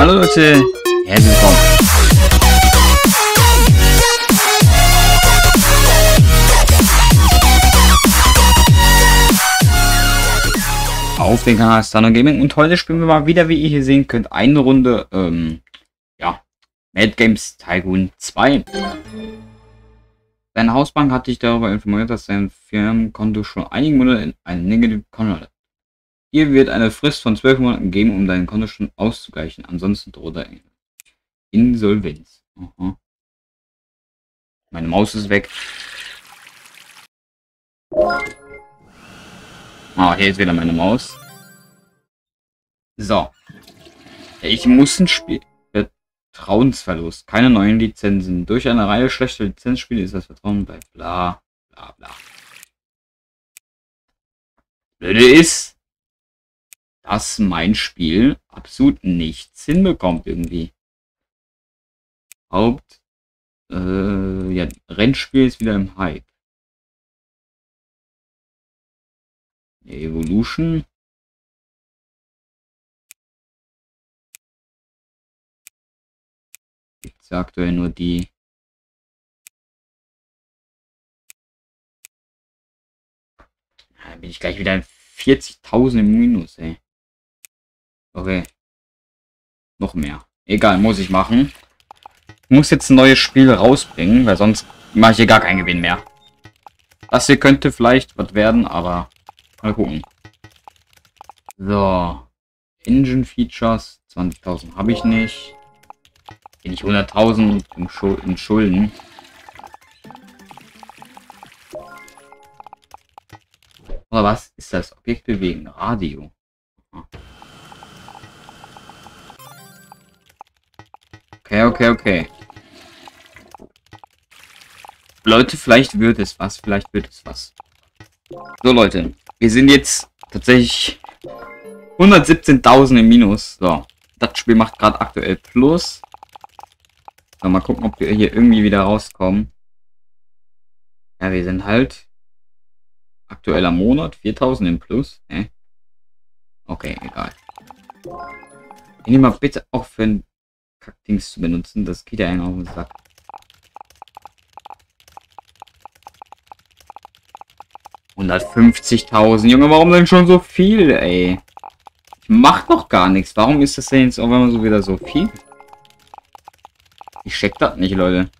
Hallo Leute, herzlich willkommen. Auf den Kanal Stunner Gaming und heute spielen wir mal wieder, wie ihr hier sehen könnt, eine Runde, ähm, ja, Mad Games Tycoon 2. Seine Hausbank hat dich darüber informiert, dass sein Firmenkonto schon einige Monate in einem Negative Konto hat. Hier wird eine Frist von 12 Monaten geben, um deinen Kontostand auszugleichen. Ansonsten droht er Insolvenz. Aha. Meine Maus ist weg. Ah, hier ist wieder meine Maus. So. Ich muss ein Spiel. Vertrauensverlust. Keine neuen Lizenzen. Durch eine Reihe schlechter Lizenzspiele ist das Vertrauen bei bla bla bla. Blöde ist, dass mein Spiel absolut nichts hinbekommt irgendwie. Haupt. Äh, ja, Rennspiel ist wieder im Hype. Evolution. Gibt's ja aktuell nur die. Da bin ich gleich wieder 40.000 im Minus, ey. Okay. Noch mehr. Egal, muss ich machen. Ich muss jetzt ein neues Spiel rausbringen, weil sonst mache ich hier gar keinen Gewinn mehr. Das hier könnte vielleicht was werden, aber mal gucken. So. Engine Features. 20.000 habe ich nicht. Bin ich 100.000 in, Schul in Schulden. Aber was ist das? Objekt bewegen. Radio. Okay, okay, okay. Leute, vielleicht wird es was. Vielleicht wird es was. So, Leute. Wir sind jetzt tatsächlich 117.000 im Minus. So. Das Spiel macht gerade aktuell Plus. So, mal gucken, ob wir hier irgendwie wieder rauskommen. Ja, wir sind halt aktueller Monat 4000 im Plus. Hä? Okay, egal. Ich nehme mal bitte auch für ein Kackdings zu benutzen. Das geht ja einen auf den Sack. Hundertfünfzigtausend. Junge, warum denn schon so viel, ey? Ich mach doch gar nichts. Warum ist das denn jetzt auch immer so wieder so viel? Ich check das nicht, Leute.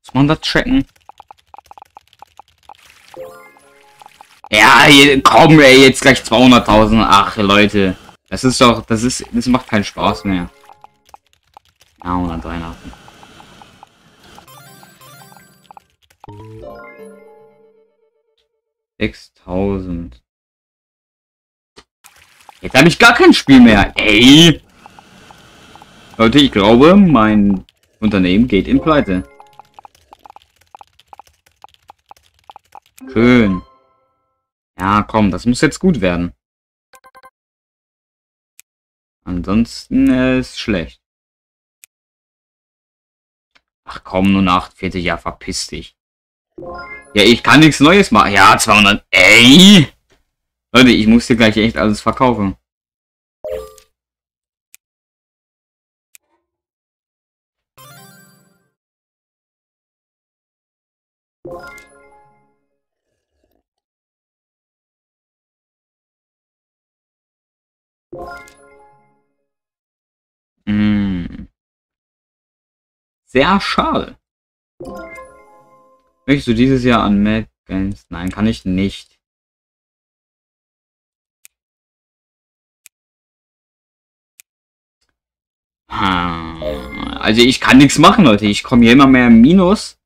Muss man das checken? Ja, hier, komm, ey, jetzt gleich 200.000. Ach, Leute. Das ist doch, das ist, das macht keinen Spaß mehr. Ja, 183. Sechstausend. Jetzt habe ich gar kein Spiel mehr. Ey! Leute, ich glaube, mein Unternehmen geht in Pleite. Schön. Ja, komm, das muss jetzt gut werden. Ansonsten äh, ist schlecht. Ach komm, nur nach 48, ja, verpiss dich. Ja, ich kann nichts Neues machen. Ja, 200. Ey! Leute, ich muss hier gleich echt alles verkaufen. Mm. Sehr schade. Möchtest du dieses Jahr an Mad Games? Nein, kann ich nicht. Also ich kann nichts machen, Leute. Ich komme hier immer mehr im Minus,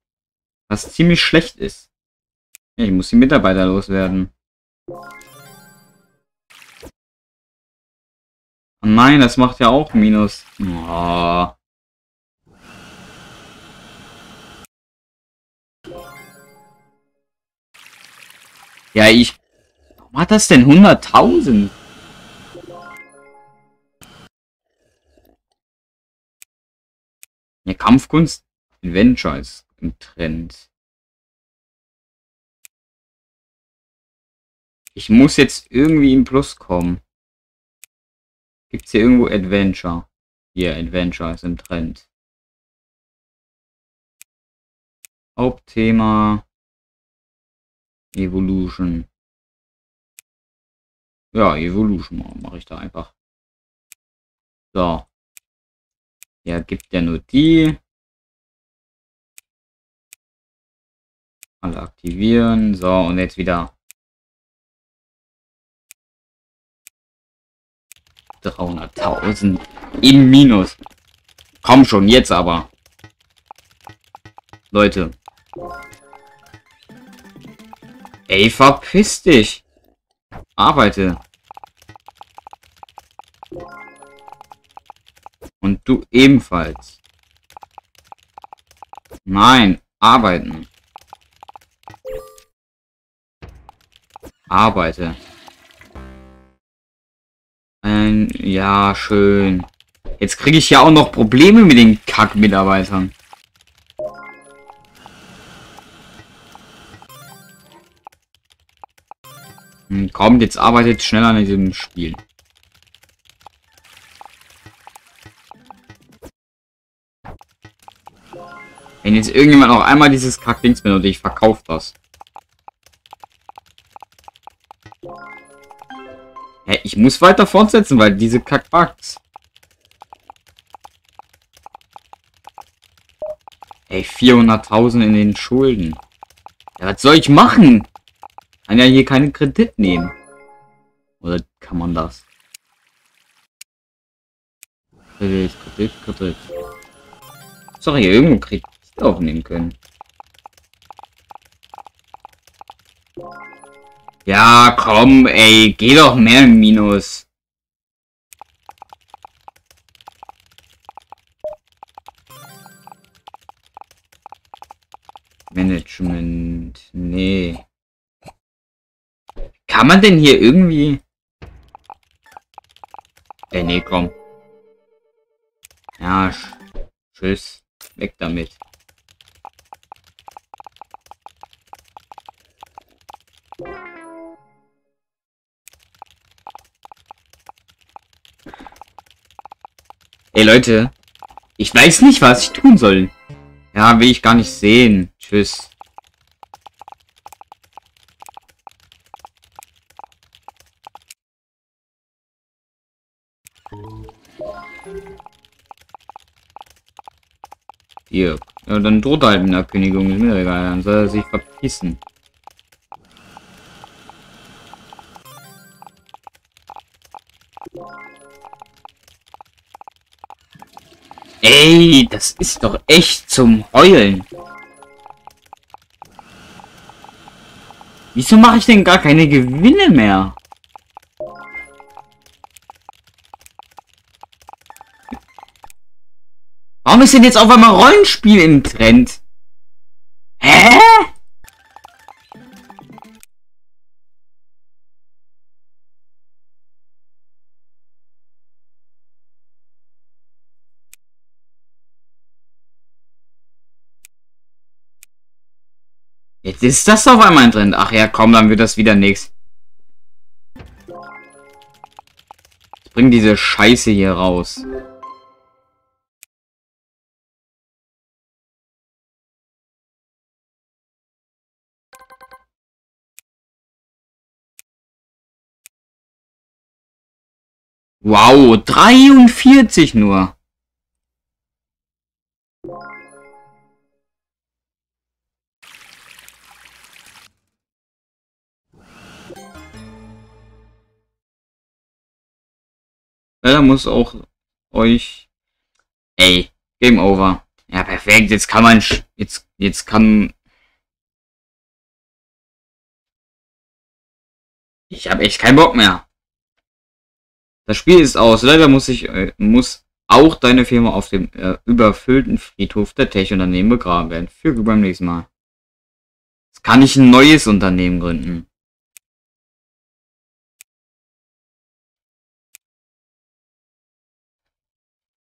was ziemlich schlecht ist. Ich muss die Mitarbeiter loswerden. Nein, das macht ja auch Minus. Oh. Ja, ich... Warum hat das denn 100.000? Ja, Kampfkunst Adventure ist im Trend. Ich muss jetzt irgendwie im Plus kommen. Gibt's hier irgendwo Adventure? Hier, Adventure ist im Trend. Hauptthema Evolution. Ja, Evolution mache ich da einfach. So. Ja, gibt ja nur die. Alle aktivieren. So, und jetzt wieder 300.000 im Minus. Komm schon, jetzt aber. Leute. Ey, verpiss dich. Arbeite. Und du ebenfalls. Nein, arbeiten. Arbeite. Ein, ja, schön. Jetzt kriege ich ja auch noch Probleme mit den Kack-Mitarbeitern. Hm, kommt, jetzt arbeitet schneller an diesem Spiel. Wenn jetzt irgendjemand noch einmal dieses Kack-Dings benutzt, ich verkaufe das. Hä, ich muss weiter fortsetzen, weil diese Kack-Bugs. Ey, 400.000 in den Schulden. Ja, was soll ich machen? Kann ja hier keinen Kredit nehmen. Oder kann man das? Kredit, Kredit, Kredit. Sorry, irgendwo Kredit aufnehmen können. Ja, komm, ey, geh doch mehr im Minus. Management, nee. Kann man denn hier irgendwie... Ey, nee, komm. Ja, tschüss. Weg damit. Ey Leute, ich weiß nicht, was ich tun soll. Ja, will ich gar nicht sehen. Tschüss. Hier. Ja, dann droht halt mit der Kündigung. Ist mir egal. Dann soll er sich verpissen. Ey, das ist doch echt zum Heulen. Wieso mache ich denn gar keine Gewinne mehr? Warum ist denn jetzt auf einmal Rollenspiel im Trend? Hä? Jetzt ist das auf einmal drin. Ach ja, komm, dann wird das wieder nichts. Bring diese Scheiße hier raus. Wow, 43 nur. Ja, muss auch euch... Ey, Game Over. Ja, perfekt. Jetzt kann man... Jetzt, jetzt kann... Ich habe echt keinen Bock mehr. Das Spiel ist aus. Leider muss ich... Äh, muss auch deine Firma auf dem äh, überfüllten Friedhof der Tech-Unternehmen begraben werden. Für beim nächsten Mal. Jetzt kann ich ein neues Unternehmen gründen.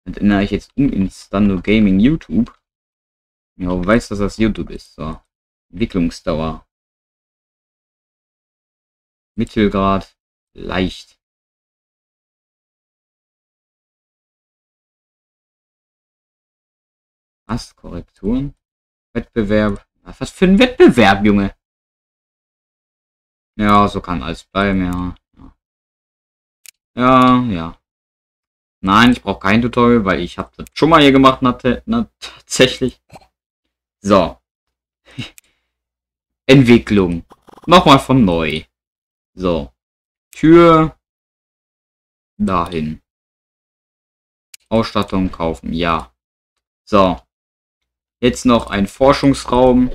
Und erinnere ich jetzt um in Stando Gaming YouTube. Ja, weiß, dass das YouTube ist. So. Entwicklungsdauer. Mittelgrad, leicht. Was? Korrekturen? Wettbewerb. Was für ein Wettbewerb, Junge? Ja, so kann alles bleiben, ja. Ja, ja. Nein, ich brauche kein Tutorial, weil ich habe das schon mal hier gemacht, na, na, tatsächlich. So. Entwicklung. Nochmal von neu. So. Tür. Dahin. Ausstattung kaufen. Ja. So. Jetzt noch ein Forschungsraum.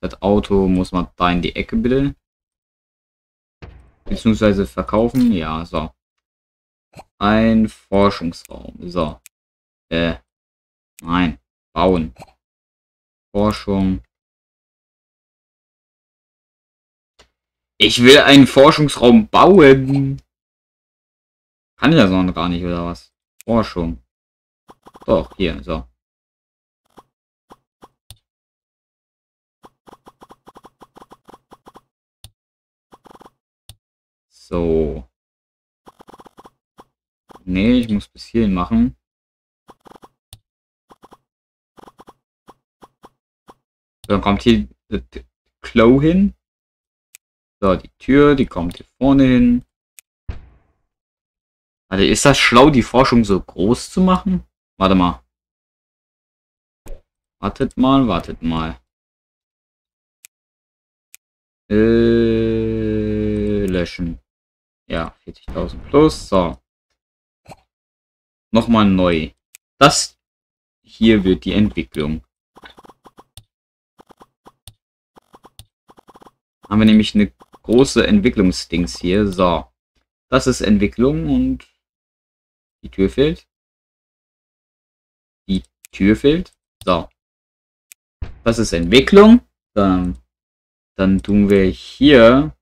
Das Auto muss man da in die Ecke bitte. Beziehungsweise verkaufen. Ja, so. Ein Forschungsraum. So. Äh. Nein. Bauen. Forschung. Ich will einen Forschungsraum bauen. Kann ich das noch gar nicht, oder was? Forschung. Doch, hier, so. So. Nee, ich muss bis hierhin machen. Dann kommt hier das Klo hin. So, die Tür, die kommt hier vorne hin. Also ist das schlau, die Forschung so groß zu machen? Warte mal. Wartet mal, wartet mal. Äh, löschen. Ja, 40.000 plus. So. Nochmal neu. Das hier wird die Entwicklung. Haben wir nämlich eine große Entwicklungsdings hier. So. Das ist Entwicklung und die Tür fehlt. Die Tür fehlt. So. Das ist Entwicklung. Dann, dann tun wir hier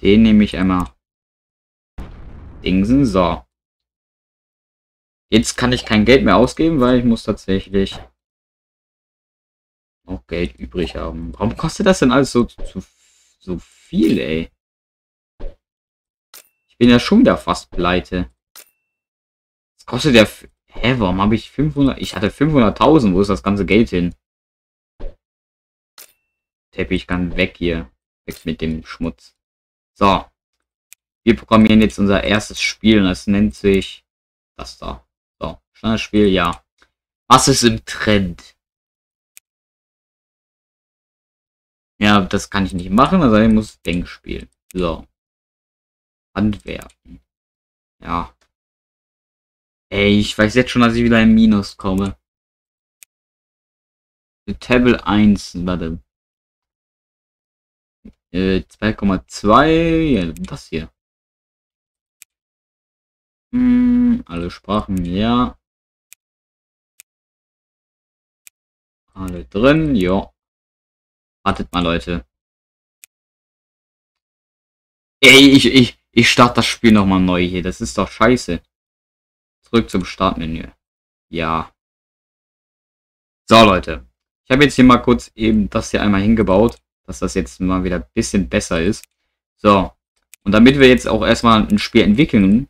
den nehme ich einmal Dingsen. So. Jetzt kann ich kein Geld mehr ausgeben, weil ich muss tatsächlich auch Geld übrig haben. Warum kostet das denn alles so, so, so viel, ey? Ich bin ja schon wieder fast pleite. Das kostet ja... Hä, warum habe ich 500... Ich hatte 500.000. Wo ist das ganze Geld hin? Teppich kann weg hier. Weg mit dem Schmutz. So. Wir programmieren jetzt unser erstes Spiel und das nennt sich das da. Standardspiel, ja. Was ist im Trend? Ja, das kann ich nicht machen, also ich muss Denkspiel. So. Handwerken. Ja. Ey, ich weiß jetzt schon, dass ich wieder im Minus komme. Table 1, warte. 2,2. Äh, ja, das hier. Hm, alle Sprachen, ja. Alle drin, ja. Wartet mal, Leute. Ey, ich, ich, ich starte das Spiel nochmal neu hier. Das ist doch scheiße. Zurück zum Startmenü. Ja. So, Leute. Ich habe jetzt hier mal kurz eben das hier einmal hingebaut dass das jetzt mal wieder ein bisschen besser ist. So. Und damit wir jetzt auch erstmal ein Spiel entwickeln,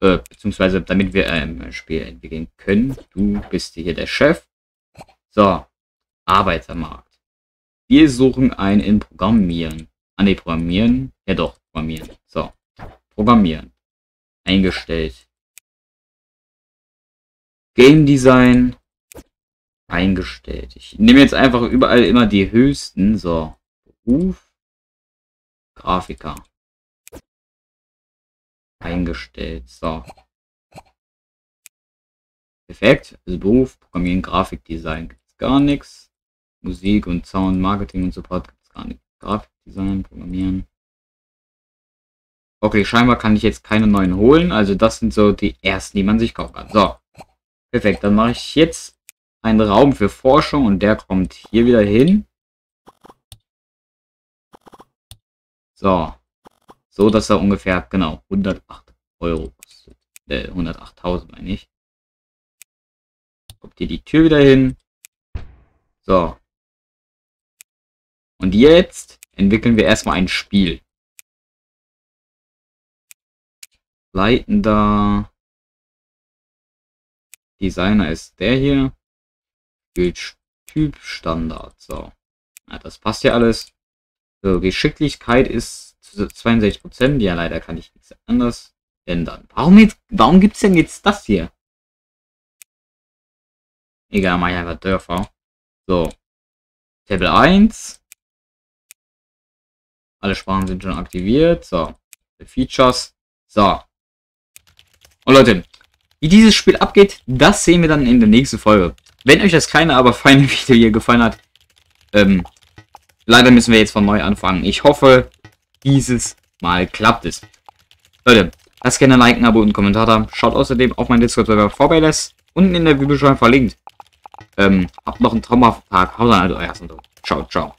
äh, beziehungsweise damit wir ähm, ein Spiel entwickeln können, du bist hier der Chef. So. Arbeitermarkt. Wir suchen ein in Programmieren. Ah ne, Programmieren. Ja doch, Programmieren. So. Programmieren. Eingestellt. Game Design eingestellt. Ich nehme jetzt einfach überall immer die höchsten. So, Beruf, Grafiker. Eingestellt. So. Perfekt. Also Beruf, Programmieren, Grafikdesign gar nichts. Musik und Sound, Marketing und Support gibt es gar nichts. Grafikdesign, Programmieren. Okay, scheinbar kann ich jetzt keine neuen holen. Also das sind so die ersten, die man sich kaufen kann. So. Perfekt, dann mache ich jetzt ein Raum für Forschung und der kommt hier wieder hin. So. So, dass er ungefähr, genau, 108 Euro kostet. Äh, 108.000 meine ich. Kommt hier die Tür wieder hin. So. Und jetzt entwickeln wir erstmal ein Spiel. Leitender Designer ist der hier. Typ Standard. So. Ja, das passt ja alles. So, Geschicklichkeit ist zu 62%. Ja, leider kann ich nichts anderes ändern. Warum, jetzt, warum gibt es denn jetzt das hier? Egal, mach ich einfach Dörfer. So. Table 1. Alle Sprachen sind schon aktiviert. So. Features. So. Und Leute, wie dieses Spiel abgeht, das sehen wir dann in der nächsten Folge. Wenn euch das kleine, aber feine Video hier gefallen hat, ähm, leider müssen wir jetzt von neu anfangen. Ich hoffe, dieses Mal klappt es. Leute, lasst gerne ein Like, ein Abo und einen Kommentar da. Schaut außerdem auf meinen Discord-Server vorbei, unten in der Videobeschreibung verlinkt. Ähm, habt noch einen traumhaften Tag. Haut rein, also euer Ciao, ciao.